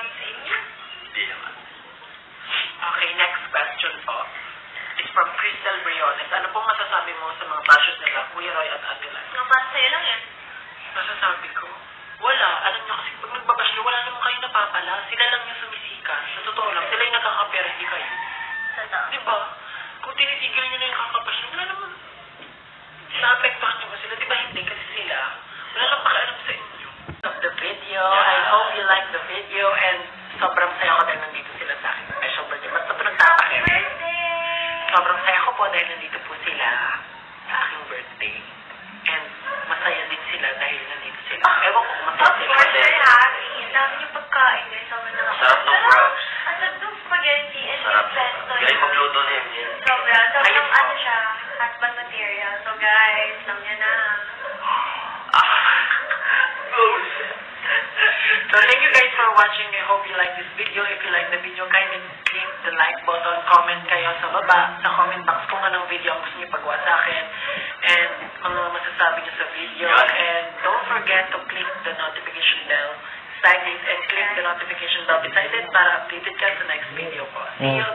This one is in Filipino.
galing sa inyo? Hindi naman. Okay, next question po. It's from Crystal Briones. Ano pong masasabi mo sa mga bashers nila, Kuya Roy at Ate Lan? No, para lang yan. Masasabi ko? Wala. Alam niyo kasi pag nagbabash wala naman kayo napapala. Sila lang yung sumisikas. Sa totoo lang, sila yung nakakapera, hindi kayo. Totoo. Diba? Kung tinitigil niyo na yung kakapera, like the video, and sobrang saya ko dahil nandito sila sa akin. Special birthday. Basta ito nagtapakit. Sobrang saya ko po dahil nandito po sila sa aking birthday. And masaya din sila dahil nandito sila. Ewan ko kung masaya Of sila. course, we're happy. Ang dami yung pagkain, guys. Sobrang nakaka- Sarap ng wraps. Ang sarap ng spaghetti and Sarap. yung pesto. Galing magluto na. Sobra. Sobrang Ayun po. ano siya, husband material. So guys, lang niya na. So thank you guys for watching. I hope you like this video. If you like the video, kindly click the like button, comment kayo sa baba, sa comment box kung anong video ang gusto niyo pagawa sa akin, and mga masasabi niyo sa video. And don't forget to click the notification bell beside it and click the notification bell beside it para updated ka sa next video ko. See you